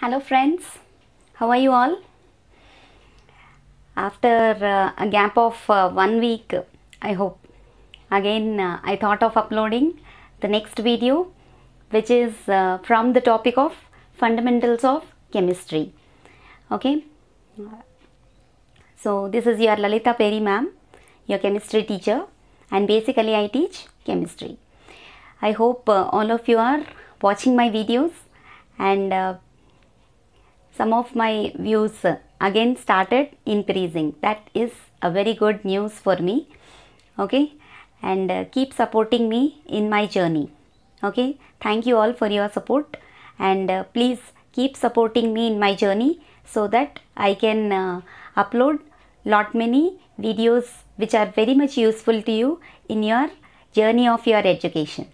Hello, friends. How are you all? After uh, a gap of uh, one week, I hope, again uh, I thought of uploading the next video, which is uh, from the topic of fundamentals of chemistry. Okay. So, this is your Lalitha Peri ma'am, your chemistry teacher, and basically I teach chemistry. I hope uh, all of you are watching my videos and uh, some of my views again started increasing. That is a very good news for me. Okay, and uh, keep supporting me in my journey. Okay, thank you all for your support and uh, please keep supporting me in my journey so that I can uh, upload lot many videos which are very much useful to you in your journey of your education.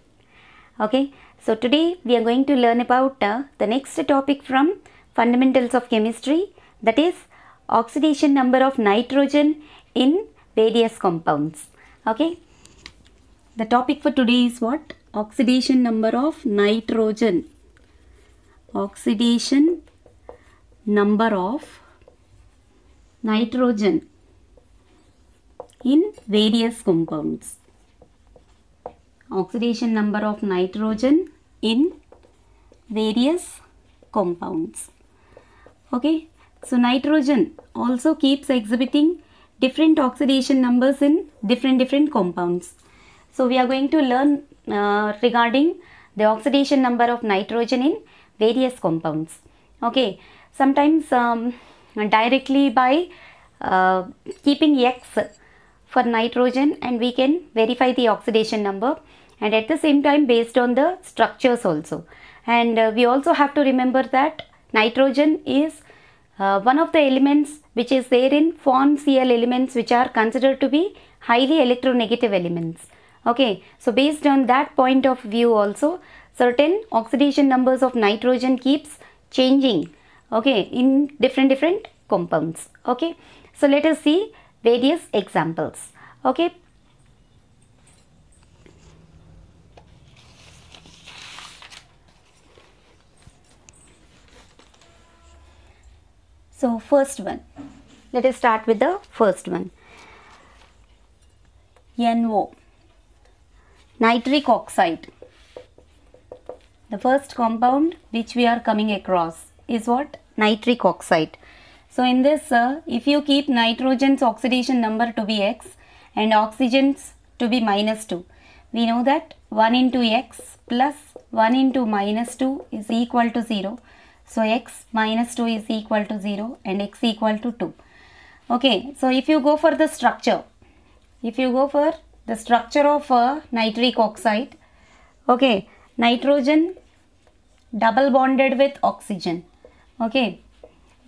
Okay, so today we are going to learn about uh, the next topic from fundamentals of chemistry that is oxidation number of nitrogen in various compounds. Okay, the topic for today is what? Oxidation number of nitrogen. Oxidation number of nitrogen in various compounds oxidation number of nitrogen in various compounds okay? So nitrogen also keeps exhibiting different oxidation numbers in different different compounds. So we are going to learn uh, regarding the oxidation number of nitrogen in various compounds. Okay? Sometimes um, directly by uh, keeping x for nitrogen and we can verify the oxidation number and at the same time based on the structures also. And uh, we also have to remember that nitrogen is uh, one of the elements which is there in FONCl elements which are considered to be highly electronegative elements. Okay so based on that point of view also certain oxidation numbers of nitrogen keeps changing okay in different different compounds. Okay so let us see various examples. Okay so first one. Let us start with the first one. NO nitric oxide. The first compound which we are coming across is what? Nitric oxide. So in this uh, if you keep nitrogen's oxidation number to be x and oxygen's to be minus 2 we know that 1 into x plus 1 into minus 2 is equal to 0 so x minus 2 is equal to 0 and x equal to 2 okay so if you go for the structure if you go for the structure of a nitric oxide okay nitrogen double bonded with oxygen. Okay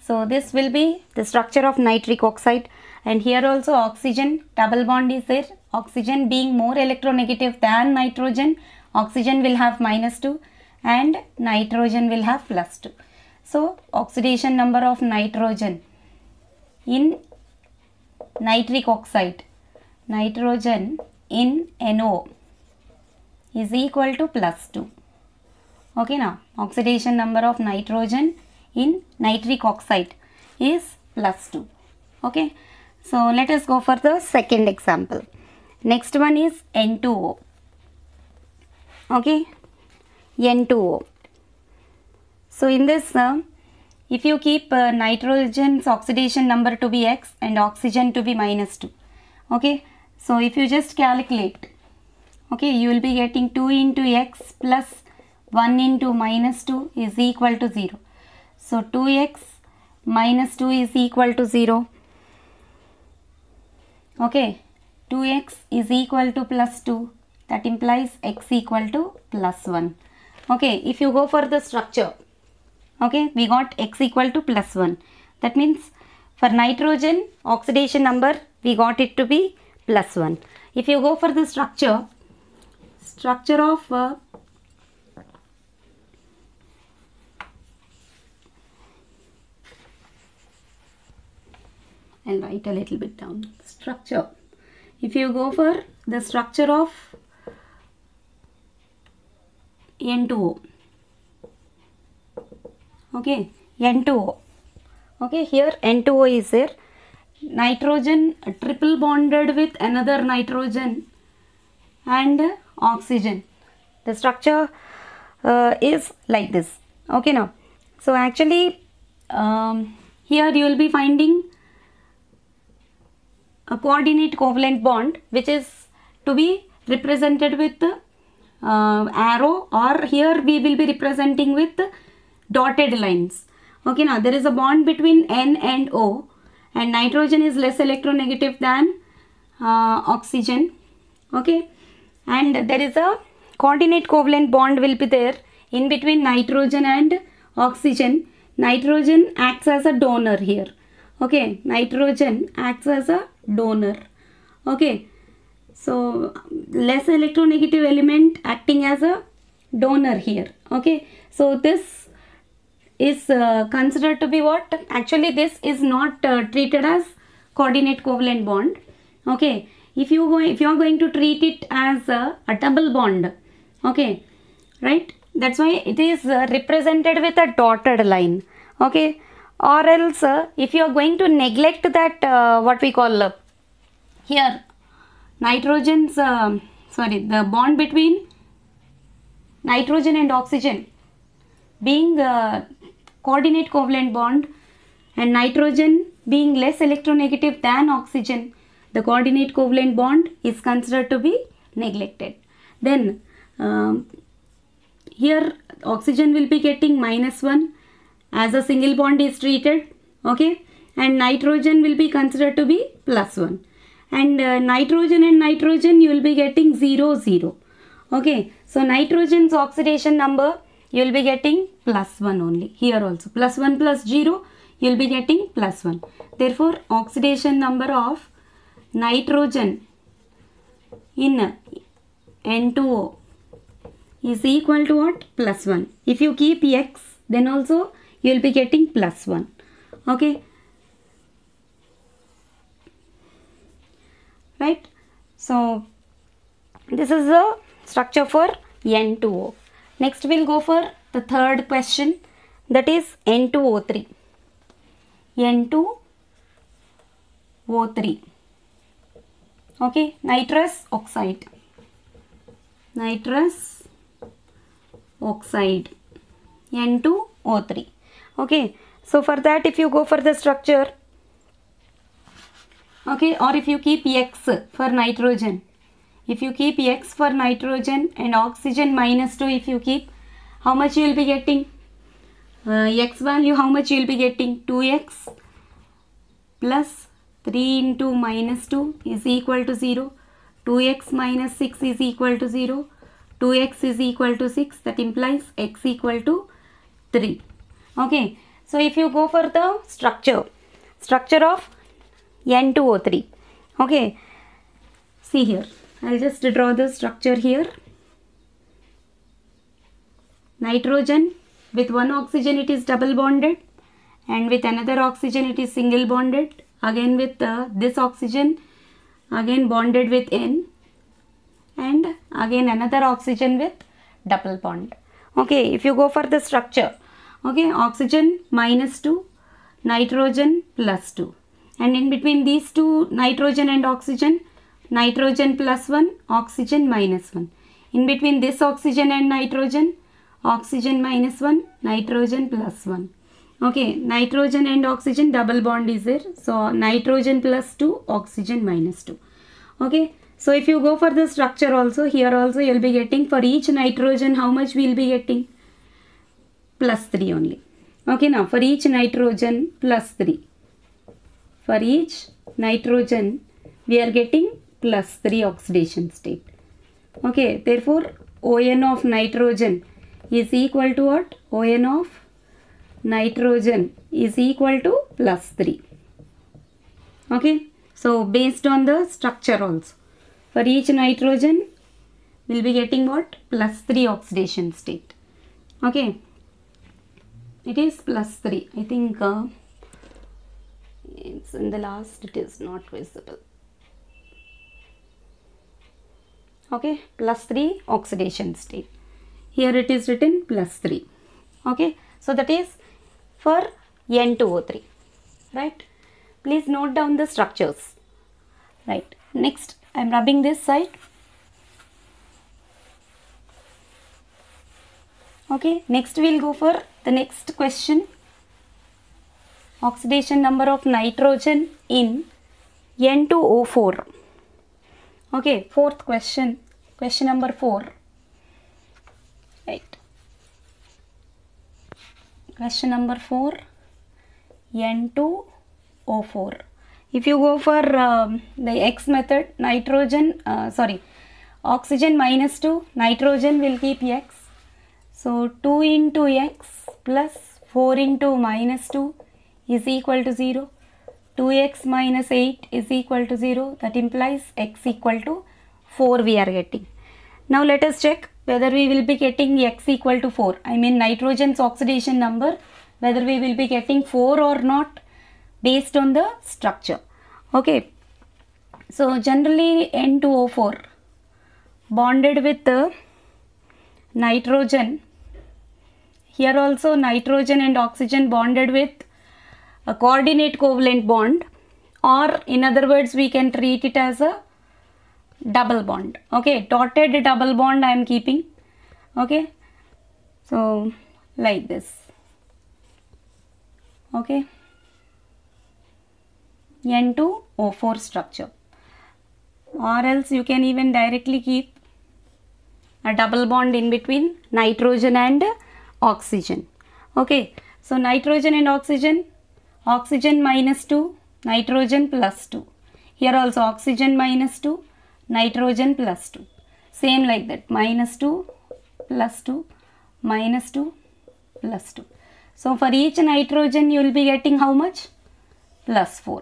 so this will be the structure of nitric oxide. And here also oxygen double bond is there. Oxygen being more electronegative than nitrogen oxygen will have minus 2 and nitrogen will have plus 2 so oxidation number of nitrogen in nitric oxide. Nitrogen in NO is equal to plus 2 okay now oxidation number of nitrogen in nitric oxide is plus 2 okay so let us go for the second example. Next one is N2O okay N2O so in this uh, if you keep uh, nitrogen's oxidation number to be x and oxygen to be minus 2 okay? So if you just calculate okay you will be getting 2 into x plus 1 into minus 2 is equal to 0 so 2x minus 2 is equal to 0 okay? 2x is equal to plus 2 that implies x equal to plus 1 okay if you go for the structure okay we got x equal to plus 1 that means for nitrogen oxidation number we got it to be plus 1 if you go for the structure structure of uh, I'll write a little bit down. Structure. If you go for the structure of N2O okay N2O. Okay, here N2O is there. Nitrogen triple bonded with another nitrogen and oxygen. The structure uh, is like this. Okay, now. So, actually, um, here you will be finding a coordinate covalent bond which is to be represented with uh, arrow or here we will be representing with dotted lines. Okay, now there is a bond between N and O and nitrogen is less electronegative than uh, oxygen. Okay, and there is a coordinate covalent bond will be there in between nitrogen and oxygen. Nitrogen acts as a donor here. Okay, nitrogen acts as a donor. Okay, so less electronegative element acting as a donor here. Okay, so this is uh, considered to be what? Actually, this is not uh, treated as coordinate covalent bond. Okay, if you go, if you are going to treat it as a, a double bond, okay, right? That's why it is uh, represented with a dotted line. Okay, or else uh, if you are going to neglect that uh, what we call uh, here nitrogen's uh, sorry the bond between nitrogen and oxygen being uh, coordinate covalent bond and nitrogen being less electronegative than oxygen the coordinate covalent bond is considered to be neglected. Then um, here oxygen will be getting minus 1 as a single bond is treated okay and nitrogen will be considered to be plus 1 and uh, nitrogen and nitrogen you will be getting 0 0 okay? So nitrogen's oxidation number you will be getting plus 1 only. Here also. Plus 1 plus 0 you will be getting plus 1 therefore oxidation number of nitrogen in N2O is equal to what? Plus 1 if you keep x then also you will be getting plus 1 okay right? So this is the structure for N2O next we'll go for the third question. That is N2O3 N2O3 okay? Nitrous oxide. Nitrous oxide. N2O3 okay? So for that if you go for the structure okay or if you keep x for nitrogen. If you keep x for nitrogen and oxygen minus 2 if you keep how much you will be getting? Uh, x value how much you will be getting? 2x plus 3 into minus 2 is equal to 0 2x minus 6 is equal to 0 2x is equal to 6 that implies x equal to 3 okay so if you go for the structure structure of n2o3 okay. See here. I'll just draw the structure here. Nitrogen. With one oxygen it is double bonded. And with another oxygen it is single bonded. Again with uh, this oxygen. Again bonded with n. And again another oxygen with double bond. Okay if you go for the structure. Okay oxygen minus 2 nitrogen plus 2 and in between these two nitrogen and oxygen nitrogen plus 1 oxygen minus 1 in between this oxygen and nitrogen oxygen minus 1 nitrogen plus 1 okay nitrogen and oxygen double bond is there. So nitrogen plus 2 oxygen minus 2 okay so if you go for the structure also here also you will be getting for each nitrogen how much we will be getting? Plus 3 only. Okay, now for each nitrogen plus 3. For each nitrogen we are getting plus 3 oxidation state. Okay, therefore ON of nitrogen is equal to what? ON of nitrogen is equal to plus 3. Okay, so based on the structure also. For each nitrogen we will be getting what? Plus 3 oxidation state. Okay it is plus 3 I think uh, it's in the last it is not visible okay plus 3 oxidation state. Here it is written plus 3 okay so that is for N2O3 right? Please note down the structures. Right next I am rubbing this side. Okay next we'll go for the next question oxidation number of nitrogen in N2O4 okay fourth question. Question number 4 right. Question number 4 N2O4 if you go for um, the X method nitrogen uh, sorry oxygen minus 2 nitrogen will keep X. So 2 into x plus 4 into minus 2 is equal to 0. 2x minus 8 is equal to 0. That implies x equal to 4 we are getting. Now let us check whether we will be getting x equal to 4. I mean nitrogen's oxidation number whether we will be getting 4 or not based on the structure. Okay. So generally N2O4 bonded with the nitrogen here also nitrogen and oxygen bonded with a coordinate covalent bond or in other words we can treat it as a double bond. Okay, dotted double bond I am keeping. Okay, so like this. Okay, N2O4 structure or else you can even directly keep a double bond in between nitrogen and oxygen okay so nitrogen and oxygen oxygen minus 2 nitrogen plus 2 here also oxygen minus 2 nitrogen plus 2 same like that minus 2 plus 2 minus 2 plus 2 so for each nitrogen you will be getting how much? Plus 4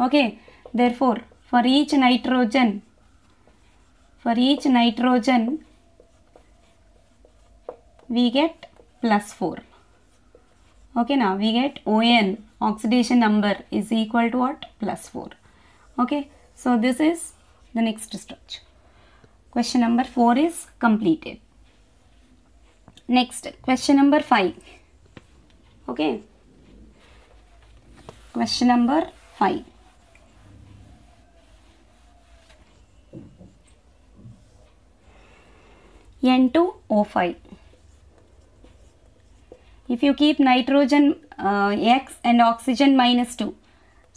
okay? Therefore for each nitrogen for each nitrogen we get plus 4 okay now we get ON oxidation number is equal to what? Plus 4 okay so this is the next structure. Question number 4 is completed. Next question number 5 okay. Question number 5 N2O5 if you keep nitrogen uh, x and oxygen minus 2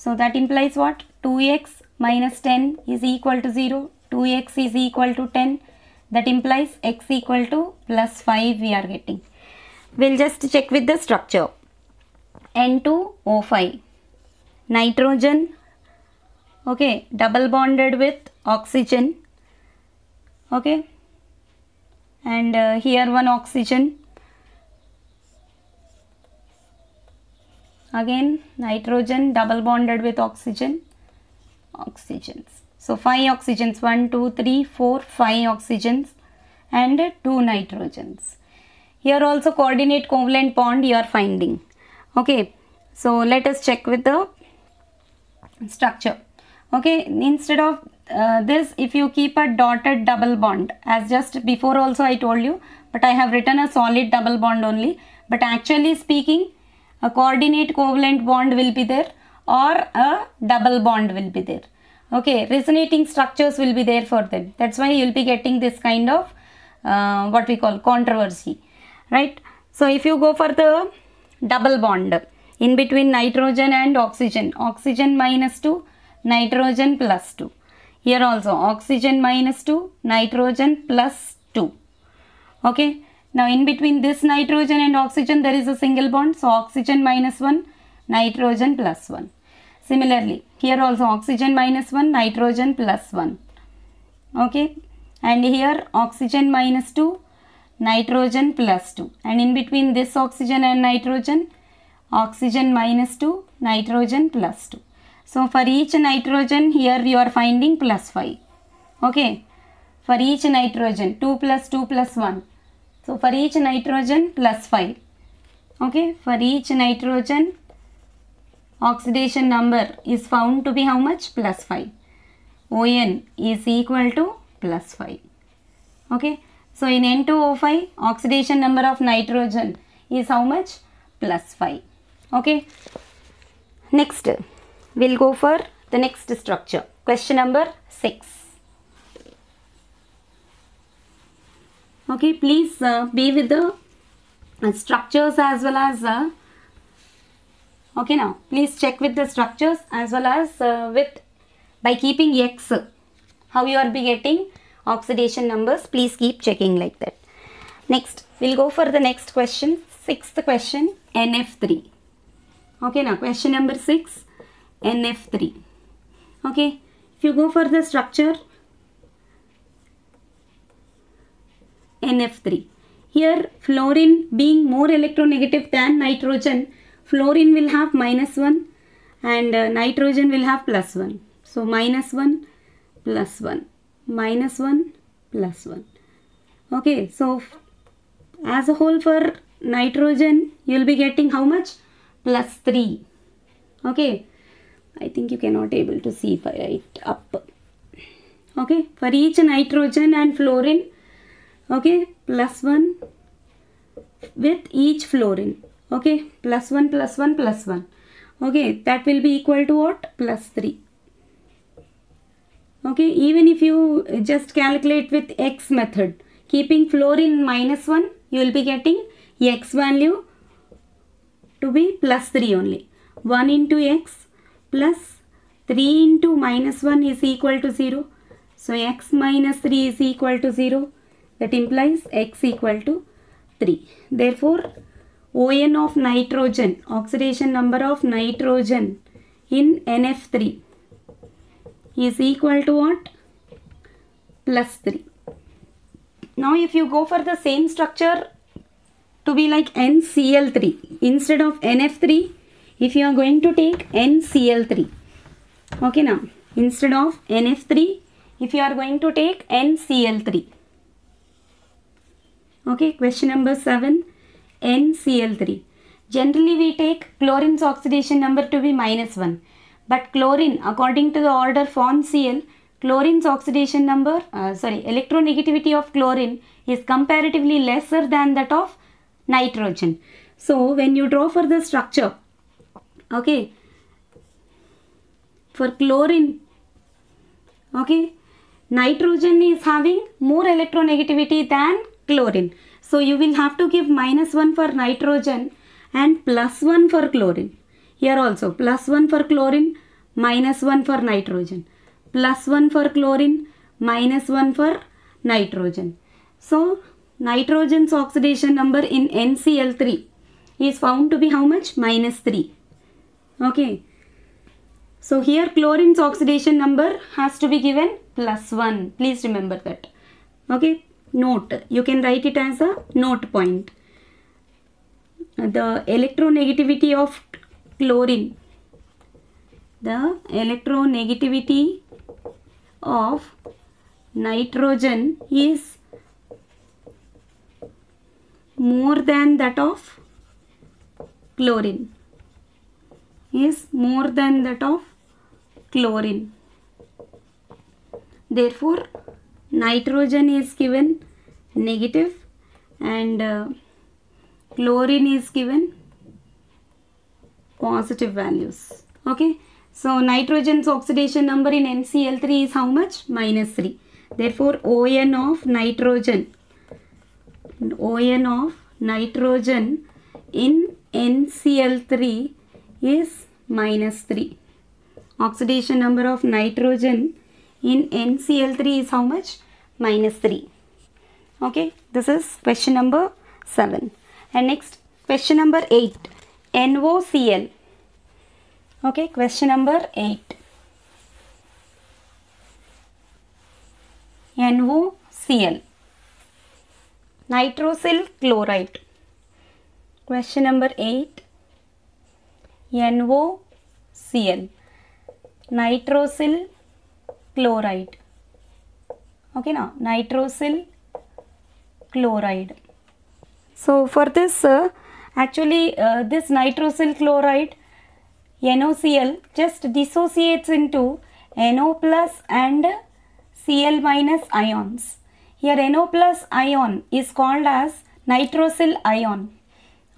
so that implies what? 2x minus 10 is equal to 0 2x is equal to 10 that implies x equal to plus 5 we are getting. We'll just check with the structure. N2O5 nitrogen. Okay double bonded with oxygen. Okay. And uh, here one oxygen again nitrogen double bonded with oxygen. Oxygens. So 5 oxygens. 1 2 3 4 5 oxygens and 2 nitrogens. Here also coordinate covalent bond you are finding. Okay. So let us check with the structure. Okay. Instead of uh, this if you keep a dotted double bond as just before also I told you but I have written a solid double bond only. But actually speaking a coordinate covalent bond will be there or a double bond will be there. Okay resonating structures will be there for them. That's why you will be getting this kind of uh, what we call controversy right? So if you go for the double bond in between nitrogen and oxygen oxygen minus 2 nitrogen plus 2 here also oxygen minus 2 nitrogen plus 2 okay now in between this nitrogen and oxygen there is a single bond. So oxygen minus 1 nitrogen plus 1 similarly here also oxygen minus 1 nitrogen plus 1 okay? And here oxygen minus 2 nitrogen plus 2 and in between this oxygen and nitrogen oxygen minus 2 nitrogen plus 2 so for each nitrogen here you are finding plus 5 okay? For each nitrogen 2 plus 2 plus 1 so for each nitrogen plus 5 okay for each nitrogen oxidation number is found to be how much plus 5 ON is equal to plus 5 okay so in N2O5 oxidation number of nitrogen is how much plus 5 Okay. Next, we'll go for the next structure. Question number 6. Okay, please uh, be with the uh, structures as well as uh, okay now please check with the structures as well as uh, with by keeping x how you are be getting oxidation numbers please keep checking like that. Next we'll go for the next question sixth question nf3 okay now question number 6 nf3 okay if you go for the structure nf3 here fluorine being more electronegative than nitrogen fluorine will have minus 1 and uh, nitrogen will have plus 1 so minus 1 plus 1 minus 1 plus 1 okay so as a whole for nitrogen you will be getting how much? Plus 3 okay I think you cannot able to see if I write up. Okay for each nitrogen and fluorine okay? Plus 1 with each fluorine. Okay? Plus 1 plus 1 plus 1 okay? That will be equal to what? Plus 3 okay? Even if you just calculate with x method keeping fluorine minus 1 you will be getting x value to be plus 3 only. 1 into x plus 3 into minus 1 is equal to 0 so x minus 3 is equal to 0 that implies x equal to 3 therefore ON of nitrogen oxidation number of nitrogen in NF3 is equal to what? Plus 3. Now if you go for the same structure to be like NCl3 instead of NF3 if you are going to take NCl3 okay now instead of NF3 if you are going to take NCl3 okay question number 7 NCl3 generally we take chlorine's oxidation number to be minus 1 but chlorine, according to the order FONCl, chlorine's oxidation number, uh, sorry, electronegativity of chlorine is comparatively lesser than that of nitrogen. So, when you draw for the structure, okay, for chlorine, okay, nitrogen is having more electronegativity than chlorine. So, you will have to give minus 1 for nitrogen and plus 1 for chlorine. Here also plus 1 for chlorine, minus 1 for nitrogen. Plus 1 for chlorine, minus 1 for nitrogen. So nitrogen's oxidation number in NCl3 is found to be how much? Minus 3. Okay. So here chlorine's oxidation number has to be given plus 1. Please remember that. Okay. Note. You can write it as a note point. The electronegativity of chlorine the electronegativity of nitrogen is more than that of chlorine is more than that of chlorine therefore nitrogen is given negative and uh, chlorine is given positive values. Okay? So nitrogen's oxidation number in NCl3 is how much? Minus 3 therefore ON of nitrogen ON of nitrogen in NCl3 is minus 3 oxidation number of nitrogen in NCl3 is how much minus 3 okay this is question number 7 and next question number 8 NOCl. Okay, question number 8. NOCl. Nitrosyl chloride. Question number 8. NOCl. Nitrosyl chloride. Okay, now nitrosyl chloride. So, for this, uh, Actually, uh, this nitrosyl chloride NOCl just dissociates into NO plus and Cl minus ions. Here NO plus ion is called as nitrosyl ion.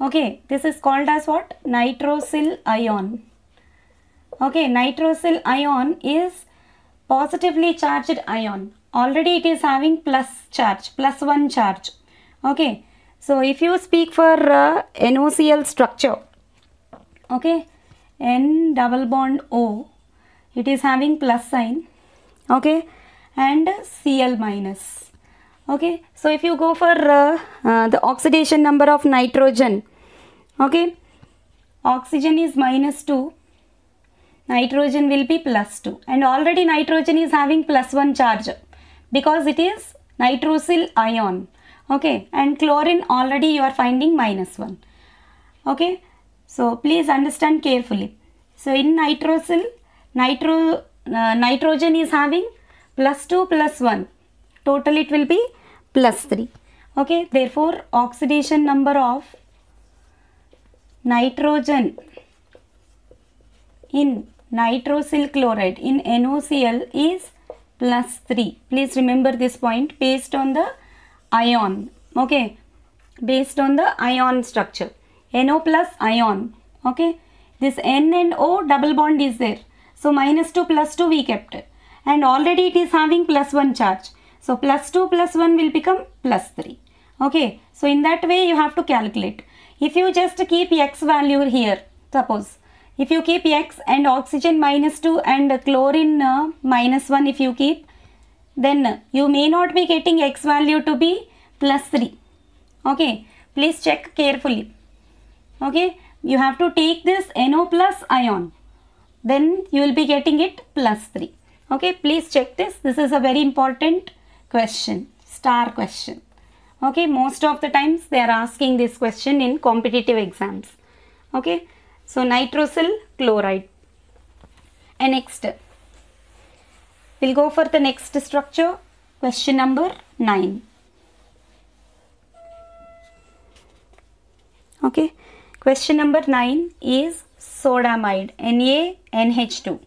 Okay, this is called as what? Nitrosyl ion. Okay, nitrosyl ion is positively charged ion. Already it is having plus charge, plus 1 charge. Okay, so if you speak for uh, NOCl structure, okay, N double bond O, it is having plus sign, okay, and Cl minus. Okay, so if you go for uh, uh, the oxidation number of nitrogen, okay, oxygen is minus 2 nitrogen will be plus 2 and already nitrogen is having plus 1 charge because it is nitrosyl ion. Okay? And chlorine already you are finding minus 1 okay? So please understand carefully. So in nitrosyl nitro uh, nitrogen is having plus 2 plus 1 total it will be plus 3 okay? Therefore oxidation number of nitrogen in nitrosyl chloride in NOCl is plus 3. Please remember this point based on the ion. Okay. Based on the ion structure. NO plus ion. Okay. This N and O double bond is there. So minus 2 plus 2 we kept. And already it is having plus 1 charge. So plus 2 plus 1 will become plus 3. Okay. So in that way you have to calculate. If you just keep x value here, suppose if you keep x and oxygen minus 2 and chlorine uh, minus 1 if you keep then you may not be getting x value to be plus 3 okay? Please check carefully. Okay? You have to take this NO plus ion. Then you will be getting it plus 3 okay? Please check this. This is a very important question. Star question. Okay? Most of the times they are asking this question in competitive exams. Okay so nitrosyl chloride. And next, we'll go for the next structure. Question number 9. Okay. Question number 9 is sodamide. NaNH2.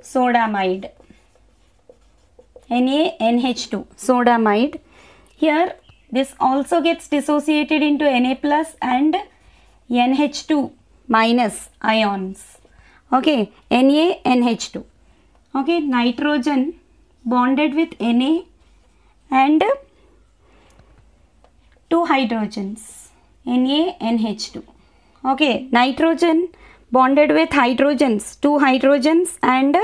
Sodamide. NaNH2. Sodamide. Here this also gets dissociated into Na plus and NH2 minus ions. Okay, NaNH2. Okay, nitrogen bonded with Na and two hydrogens. NaNH2. Okay, nitrogen bonded with hydrogens, two hydrogens and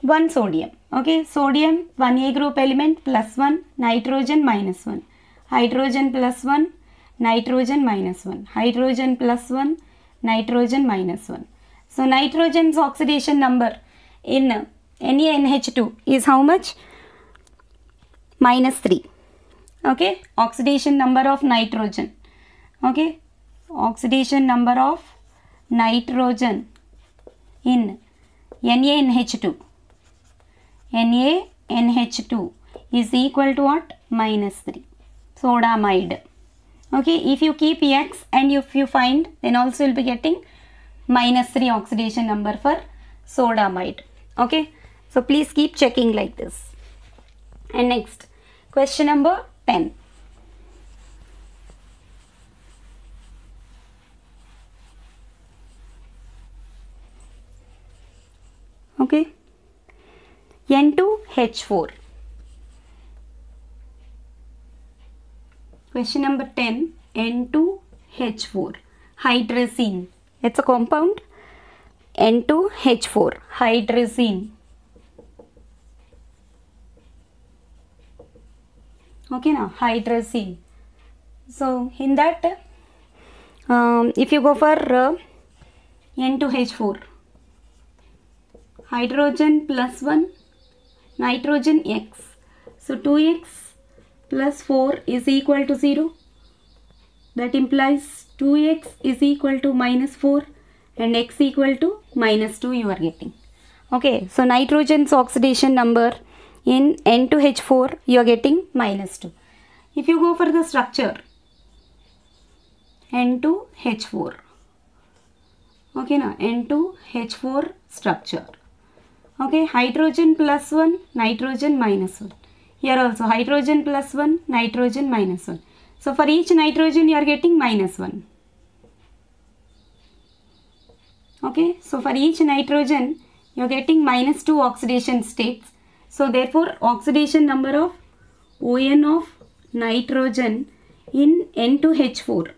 one sodium. Okay, sodium 1A group element plus 1, nitrogen minus 1, hydrogen plus 1, nitrogen minus 1, hydrogen plus 1, nitrogen minus 1. So nitrogen's oxidation number in NaNH2 is how much? Minus 3. Okay, oxidation number of nitrogen. Okay, oxidation number of nitrogen in NaNH2. NaNH2 is equal to what? Minus 3. Sodamide okay if you keep x and if you find then also you'll be getting minus 3 oxidation number for sodamide. Okay so please keep checking like this. And next question number 10 okay N2H4 Question number 10 N2H4 hydrazine. It's a compound N2H4 hydrazine. Okay now hydrazine. So in that um, if you go for uh, N2H4 hydrogen plus 1 nitrogen X. So 2X plus 4 is equal to 0. That implies 2x is equal to minus 4 and x equal to minus 2 you are getting. Okay, so nitrogen's oxidation number in N2H4 you are getting minus 2. If you go for the structure N2H4 okay now N2H4 structure okay hydrogen plus 1 nitrogen minus 1 here also hydrogen plus 1, nitrogen minus 1. So for each nitrogen you are getting minus 1. Okay, so for each nitrogen, you're getting minus 2 oxidation states. So therefore, oxidation number of ON of nitrogen in N2H4.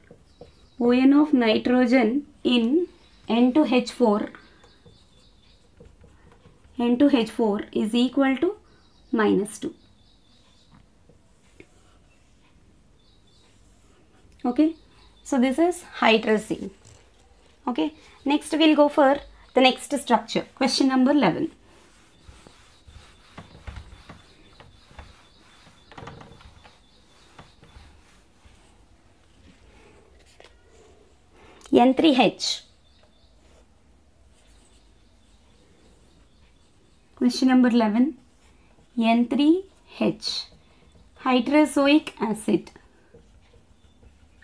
ON of nitrogen in N2H4 N2H4 is equal to minus 2. Okay, so this is hydrazine. Okay, next we'll go for the next structure. Question number 11. N3H. Question number 11. N3H. Hydrazoic acid.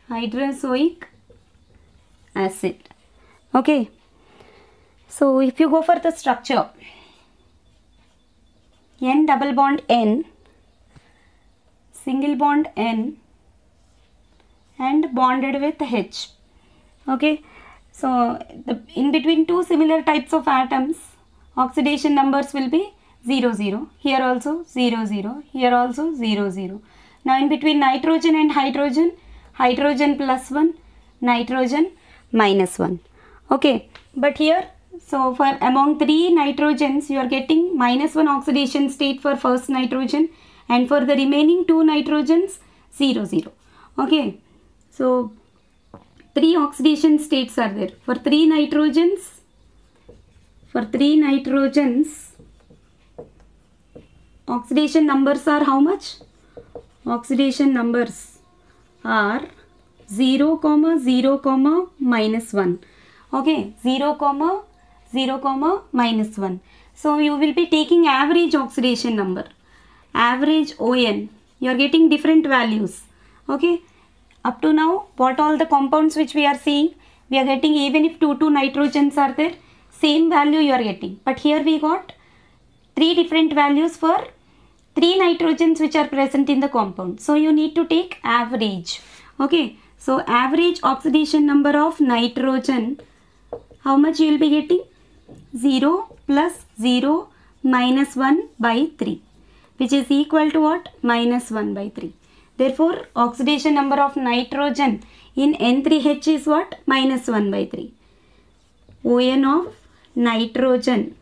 Hydrazoic acid. Okay. So if you go for the structure, N double bond N, single bond N and bonded with H. Okay. So the, in between two similar types of atoms, oxidation numbers will be 0, 0. Here also 0, 0. Here also 0, 0. Now in between nitrogen and hydrogen, hydrogen plus 1, nitrogen minus 1. Okay. But here so for among three nitrogens, you are getting minus 1 oxidation state for first nitrogen and for the remaining two nitrogens, 0, 0. Okay. So three oxidation states are there. For three nitrogens, for three nitrogens, oxidation numbers are how much? Oxidation numbers are 0, comma 0, comma minus 1. Okay, 0, comma 0 comma minus 1. So you will be taking average oxidation number. Average ON. You are getting different values. Okay. Up to now what all the compounds which we are seeing we are getting even if 2 2 nitrogens are there same value you are getting. But here we got three different values for three nitrogens which are present in the compound. So you need to take average. Okay. So average oxidation number of nitrogen how much you will be getting 0 plus 0 minus 1 by 3 which is equal to what? Minus 1 by 3. Therefore, oxidation number of nitrogen in N3H is what? Minus 1 by 3. ON of nitrogen.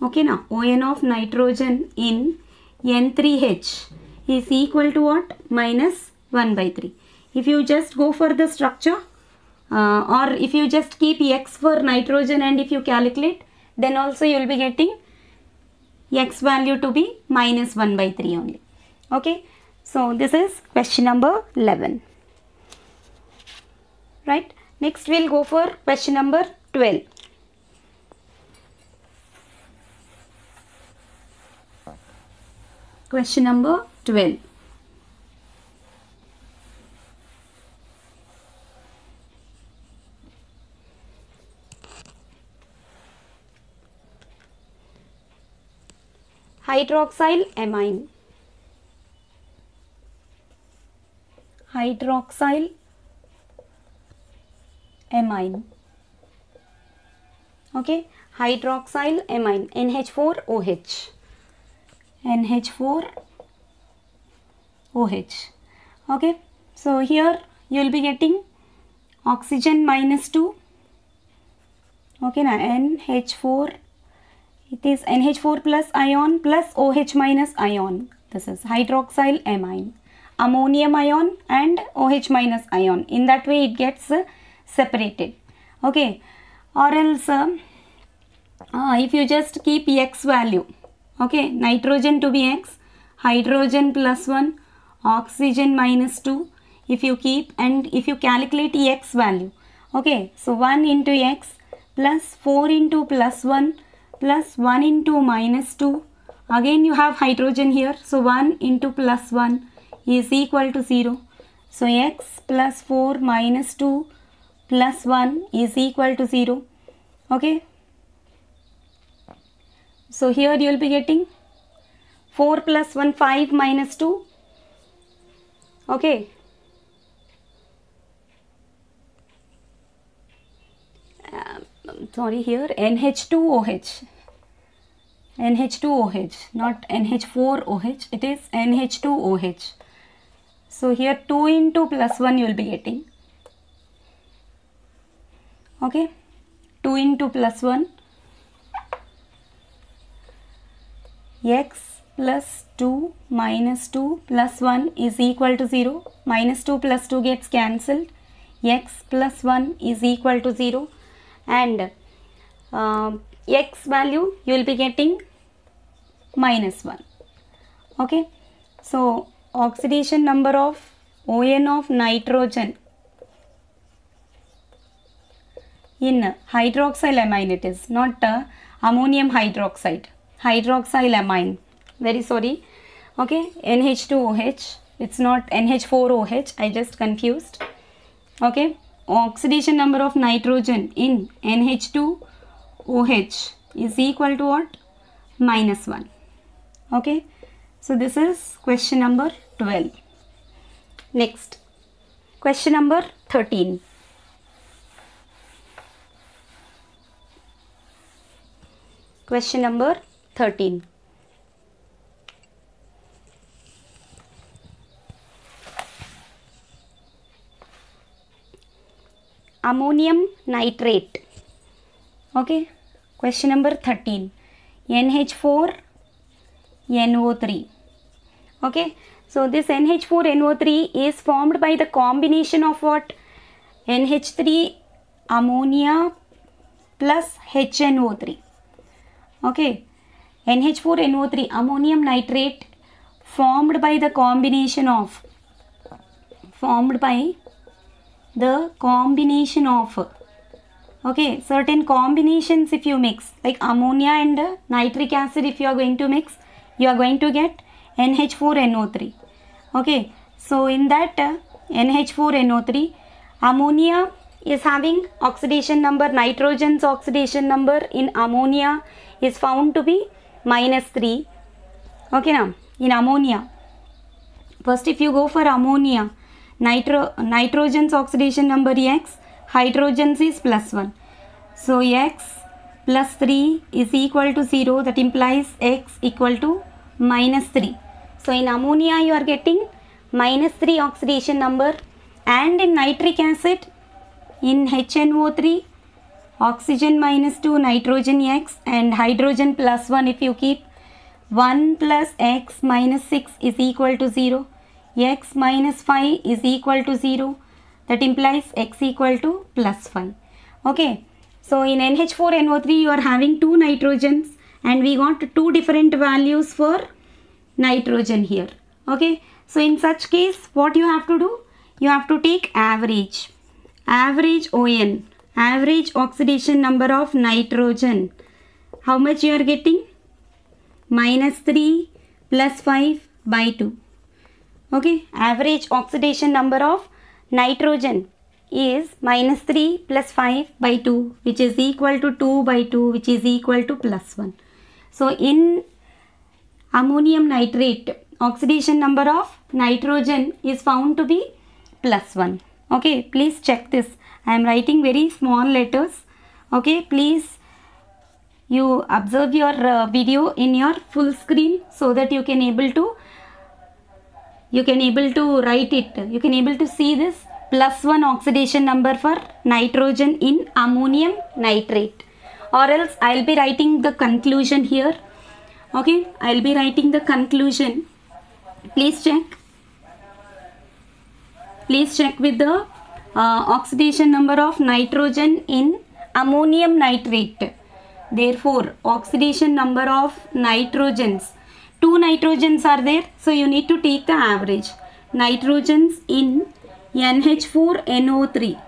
Okay now, ON of nitrogen in N3H is equal to what? Minus 1 by 3. If you just go for the structure, uh, or if you just keep x for nitrogen and if you calculate then also you will be getting x value to be minus 1 by 3 only. Okay? So this is question number 11 right? Next we'll go for question number 12 question number 12 hydroxyl amine. Hydroxyl amine. Okay? Hydroxyl amine. NH4OH NH4OH okay so here you will be getting oxygen minus 2 okay now NH4 it is NH4 plus ion plus OH minus ion. This is hydroxyl amine. Ammonium ion and OH minus ion. In that way it gets uh, separated. Okay. Or else uh, uh, if you just keep X value. Okay. Nitrogen to be X. Hydrogen plus 1. Oxygen minus 2. If you keep and if you calculate X value. Okay. So 1 into X plus 4 into plus 1 plus 1 into minus 2 again you have hydrogen here so 1 into plus 1 is equal to 0 so x plus 4 minus 2 plus 1 is equal to 0 okay so here you will be getting 4 plus 1 5 minus 2 okay. Um, sorry here NH2OH NH2OH not NH4OH it is NH2OH so here 2 into plus 1 you will be getting. Okay. 2 into plus 1 x plus 2 minus 2 plus 1 is equal to 0 minus 2 plus 2 gets cancelled. X plus 1 is equal to 0 and uh, x value you will be getting minus 1 okay? So oxidation number of ON of nitrogen in hydroxylamine it is not uh, ammonium hydroxide hydroxylamine. Very sorry. Okay NH2OH it's not NH4OH I just confused. Okay oxidation number of nitrogen in NH2OH is equal to what? Minus 1 okay so this is question number 12 next question number 13 question number 13 ammonium nitrate. Okay question number 13 NH4 NO3 okay so this NH4 NO3 is formed by the combination of what? NH3 ammonia plus HNO3 okay NH4 NO3 ammonium nitrate formed by the combination of formed by the combination of okay certain combinations if you mix like ammonia and nitric acid if you are going to mix you are going to get NH4NO3 okay. So in that uh, NH4NO3 ammonia is having oxidation number nitrogen's oxidation number in ammonia is found to be minus 3 okay now in ammonia. First if you go for ammonia nitro nitrogen's oxidation number x hydrogen's is plus 1 so x plus 3 is equal to 0 that implies x equal to minus 3 so in ammonia you are getting minus 3 oxidation number. And in nitric acid in HNO3 oxygen minus 2 nitrogen x and hydrogen plus 1 if you keep. 1 plus x minus 6 is equal to 0 x minus 5 is equal to 0 that implies x equal to plus 5 okay. So in NH4NO3 you are having two nitrogens and we got two different values for nitrogen here. Okay. So in such case what you have to do? You have to take average. Average ON average oxidation number of nitrogen. How much you are getting? Minus 3 plus 5 by 2 okay? Average oxidation number of nitrogen is minus 3 plus 5 by 2 which is equal to 2 by 2 which is equal to plus 1 so in ammonium nitrate oxidation number of nitrogen is found to be plus 1 okay? Please check this i am writing very small letters. Okay please you observe your uh, video in your full screen so that you can able to you can able to write it. You can able to see this plus 1 oxidation number for nitrogen in ammonium nitrate. Or else I'll be writing the conclusion here. Okay I'll be writing the conclusion. Please check. Please check with the uh, oxidation number of nitrogen in ammonium nitrate. Therefore oxidation number of nitrogens. Two nitrogens are there so you need to take the average. Nitrogens in NH4NO3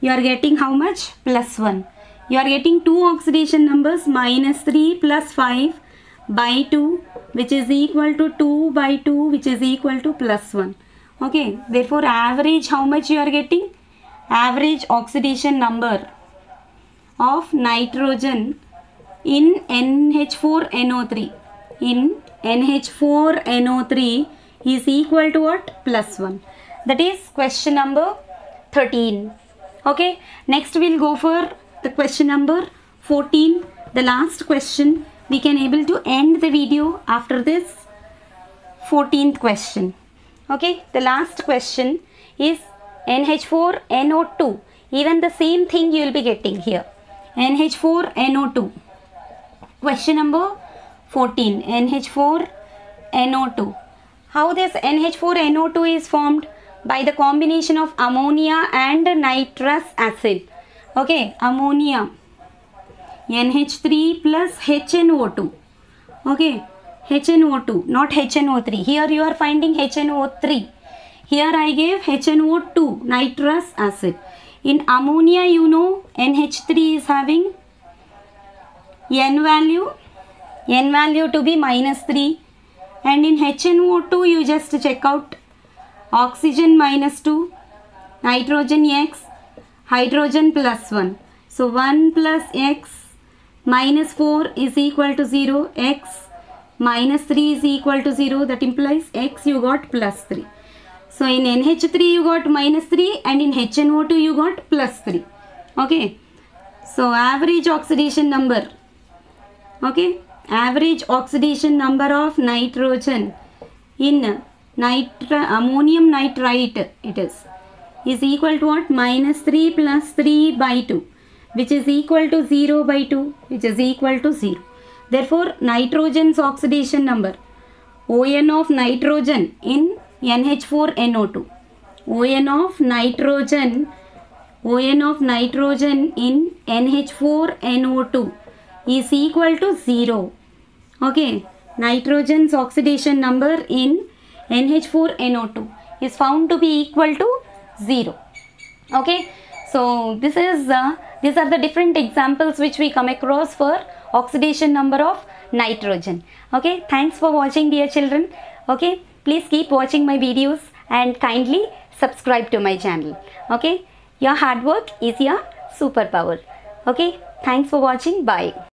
you are getting how much? Plus 1 you are getting two oxidation numbers minus 3 plus 5 by 2 which is equal to 2 by 2 which is equal to plus 1 okay therefore average how much you are getting average oxidation number of nitrogen in NH4NO3 in NH4NO3 is equal to what? Plus 1. That is question number 13. Okay. Next we'll go for the question number 14 the last question we can able to end the video after this 14th question okay the last question is NH4NO2 even the same thing you will be getting here. NH4NO2 question number 14 NH4NO2 how this NH4NO2 is formed? By the combination of ammonia and nitrous acid. Okay ammonia. NH3 plus HNO2 okay HNO2 not HNO3 here you are finding HNO3 here I gave HNO2 nitrous acid. In ammonia you know NH3 is having N value N value to be minus 3 and in HNO2 you just check out oxygen minus 2, nitrogen x, hydrogen plus 1. So 1 plus x minus 4 is equal to 0, x minus 3 is equal to 0 that implies x you got plus 3. So in NH3 you got minus 3 and in HNO2 you got plus 3. Okay. So average oxidation number. Okay. Average oxidation number of nitrogen in nitra ammonium nitrite it is is equal to what minus 3 plus 3 by 2 which is equal to 0 by 2 which is equal to 0 therefore nitrogen's oxidation number ON of nitrogen in NH4NO2 ON of nitrogen ON of nitrogen in NH4NO2 is equal to 0 okay nitrogen's oxidation number in NH4NO2 is found to be equal to 0. Okay. So this is uh, these are the different examples which we come across for oxidation number of nitrogen. Okay. Thanks for watching dear children. Okay. Please keep watching my videos and kindly subscribe to my channel. Okay. Your hard work is your superpower. Okay. Thanks for watching. Bye.